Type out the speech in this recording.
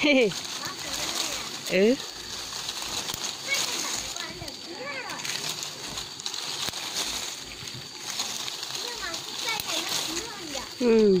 ừ. Ừ.